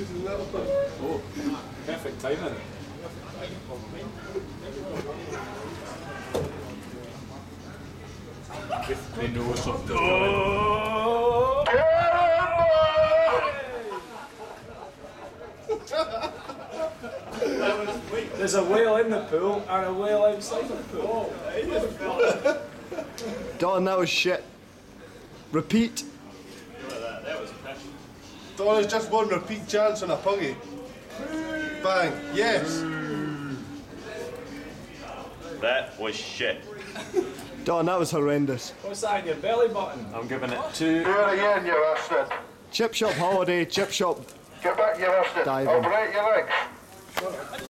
Oh, perfect timing. With the nose of the There's a whale in the pool and a whale outside the pool. Don, that was shit. Repeat. Don, it's just one repeat chance on a puggy. Bang. Yes. That was shit. Don, that was horrendous. What's that in your belly button? I'm giving it two. Do it again, you bastard. Chip shop holiday, chip shop Get back, you bastard. Diving. I'll break your legs.